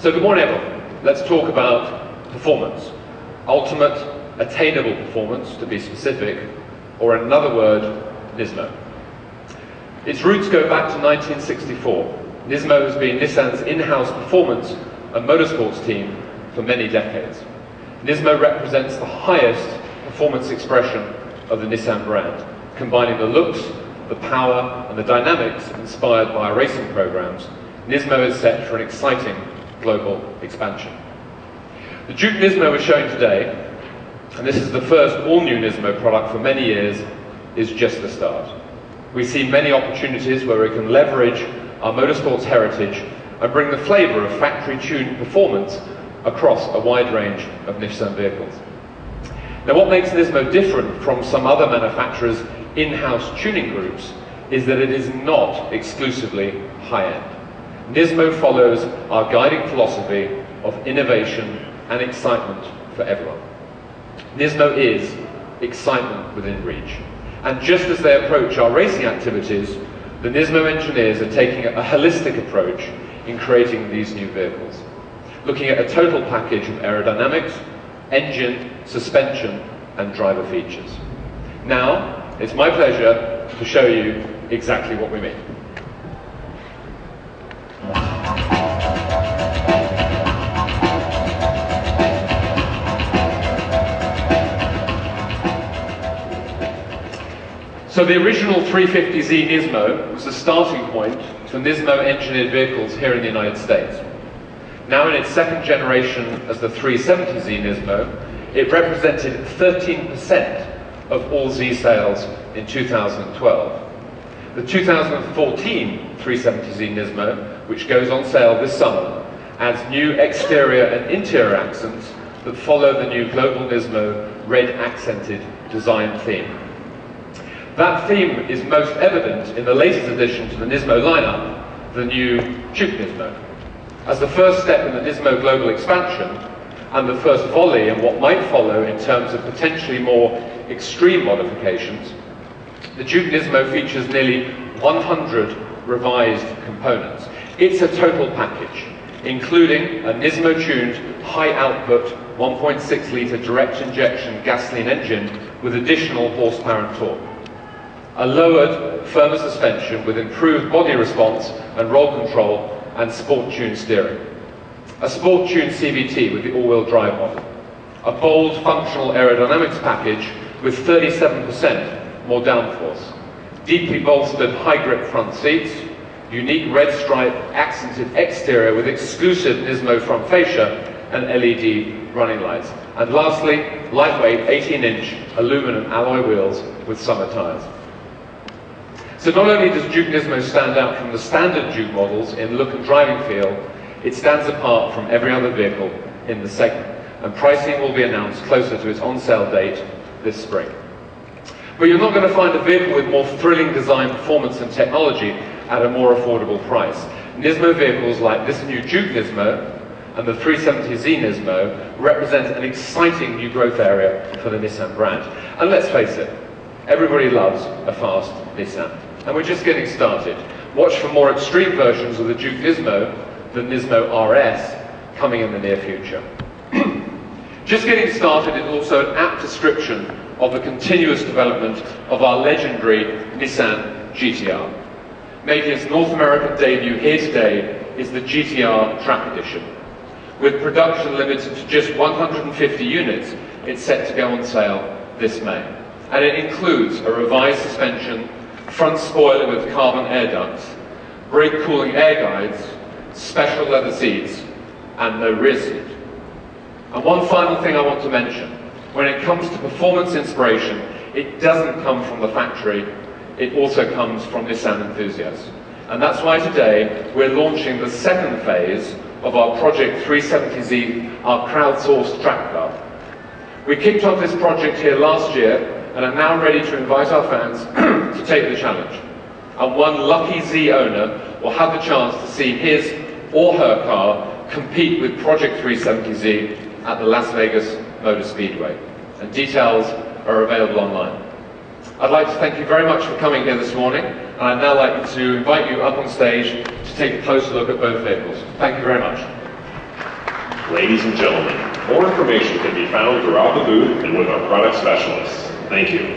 So good morning everyone. Let's talk about performance. Ultimate attainable performance, to be specific, or another word, Nismo. Its roots go back to 1964. Nismo has been Nissan's in-house performance and motorsports team for many decades. Nismo represents the highest performance expression of the Nissan brand, combining the looks, the power and the dynamics inspired by our racing programs. Nismo is set for an exciting global expansion. The Juke Nismo we're showing today, and this is the first all-new Nismo product for many years, is just the start. We see many opportunities where we can leverage our motorsports heritage and bring the flavour of factory-tuned performance across a wide range of Nissan vehicles. Now what makes Nismo different from some other manufacturers' in-house tuning groups is that it is not exclusively high-end. Nismo follows our guiding philosophy of innovation and excitement for everyone. Nismo is excitement within reach. And just as they approach our racing activities, the Nismo engineers are taking a holistic approach in creating these new vehicles, looking at a total package of aerodynamics, engine, suspension, and driver features. Now, it's my pleasure to show you exactly what we mean. So the original 350Z Nismo was the starting point for Nismo engineered vehicles here in the United States. Now in its second generation as the 370Z Nismo, it represented 13% of all Z sales in 2012. The 2014 370Z Nismo, which goes on sale this summer, adds new exterior and interior accents that follow the new Global Nismo red accented design theme. That theme is most evident in the latest addition to the Nismo lineup, the new Juke Nismo. As the first step in the Nismo global expansion, and the first volley and what might follow in terms of potentially more extreme modifications, the Juke Nismo features nearly 100 revised components. It's a total package, including a Nismo-tuned high-output 1.6 litre direct injection gasoline engine with additional horsepower and torque a lowered, firmer suspension with improved body response and roll control and sport-tuned steering. A sport-tuned CVT with the all-wheel drive model. A bold, functional aerodynamics package with 37% more downforce. Deeply bolstered high-grip front seats, unique red stripe accented exterior with exclusive Nismo front fascia and LED running lights. And lastly, lightweight 18-inch aluminum alloy wheels with summer tyres. So not only does Juke Nismo stand out from the standard Juke models in look and driving feel, it stands apart from every other vehicle in the segment. And pricing will be announced closer to its on-sale date this spring. But you're not going to find a vehicle with more thrilling design, performance and technology at a more affordable price. Nismo vehicles like this new Juke Nismo and the 370Z Nismo represent an exciting new growth area for the Nissan brand. And let's face it, everybody loves a fast Nissan and we're just getting started. Watch for more extreme versions of the Juke Nismo, the Nismo RS, coming in the near future. just getting started is also an apt description of the continuous development of our legendary Nissan GTR. Making its North American debut here today is the GTR Track Edition. With production limited to just 150 units, it's set to go on sale this May. And it includes a revised suspension front spoiler with carbon air ducts, brake cooling air guides, special leather seats, and no rear seat. And one final thing I want to mention, when it comes to performance inspiration, it doesn't come from the factory, it also comes from Nissan enthusiasts. And that's why today we're launching the second phase of our Project 370Z, our crowdsourced track car. We kicked off this project here last year and are now ready to invite our fans to take the challenge. And one lucky Z owner will have the chance to see his or her car compete with Project 370Z at the Las Vegas Motor Speedway. And details are available online. I'd like to thank you very much for coming here this morning, and I'd now like to invite you up on stage to take a closer look at both vehicles. Thank you very much. Ladies and gentlemen, more information can be found throughout the booth and with our product specialists. Thank you.